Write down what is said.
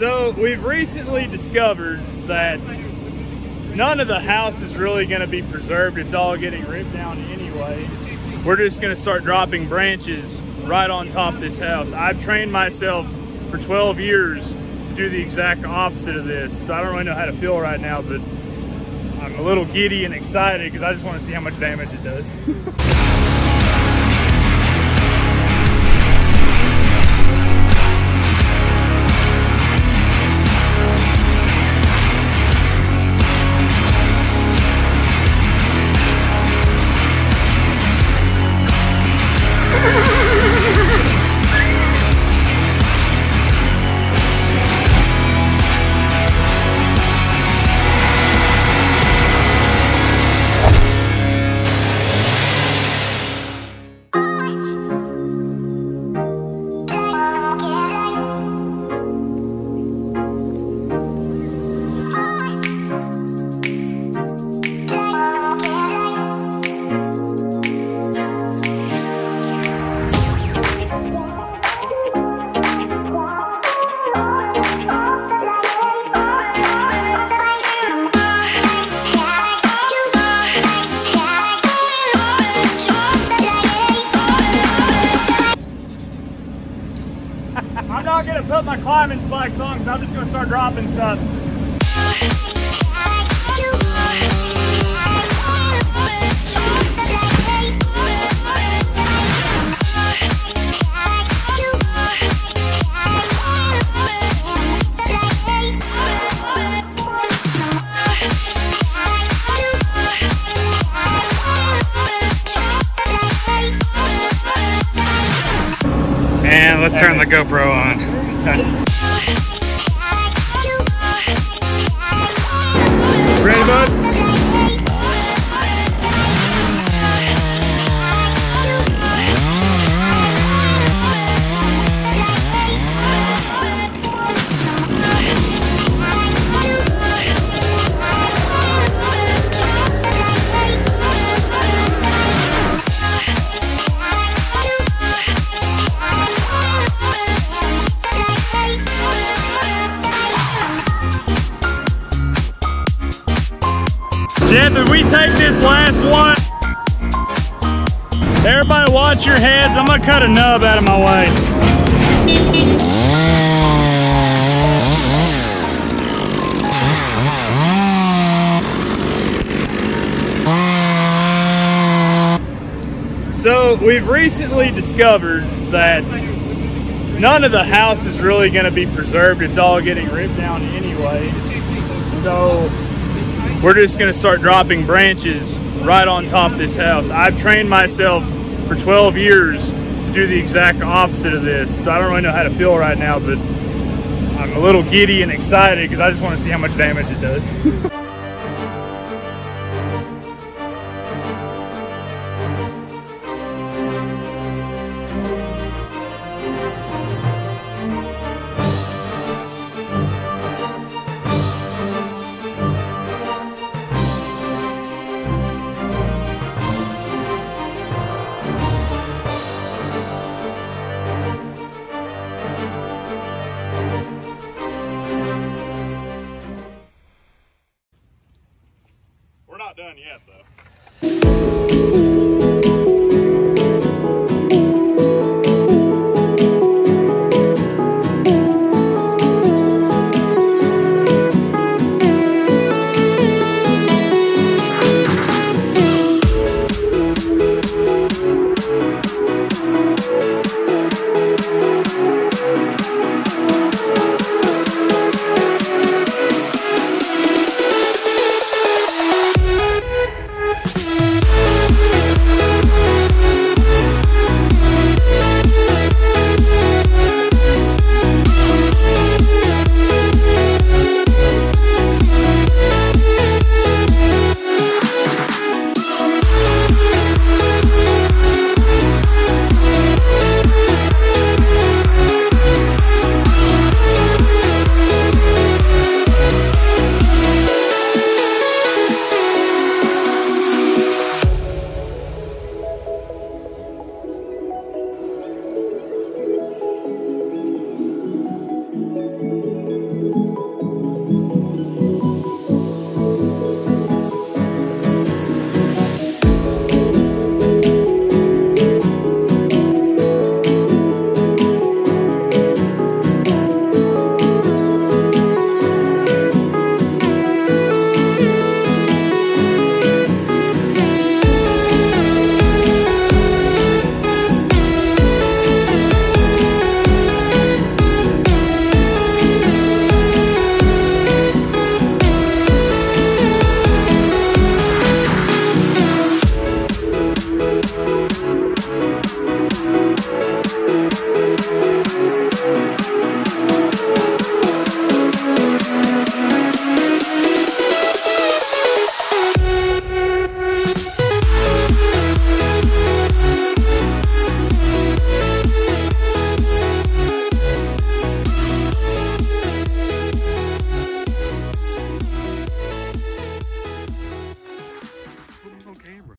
So we've recently discovered that none of the house is really going to be preserved. It's all getting ripped down anyway. We're just going to start dropping branches right on top of this house. I've trained myself for 12 years to do the exact opposite of this. So I don't really know how to feel right now, but I'm a little giddy and excited because I just want to see how much damage it does. climbing spikes on I'm just gonna start dropping stuff. And let's turn the GoPro on. Ready, bud? Jeff, if we take this last one, everybody watch your heads. I'm gonna cut a nub out of my way. So we've recently discovered that none of the house is really going to be preserved. It's all getting ripped down anyway. So we're just to start dropping branches right on top of this house. I've trained myself for 12 years to do the exact opposite of this. So I don't really know how to feel right now, but I'm a little giddy and excited because I just want to see how much damage it does. not done yet though.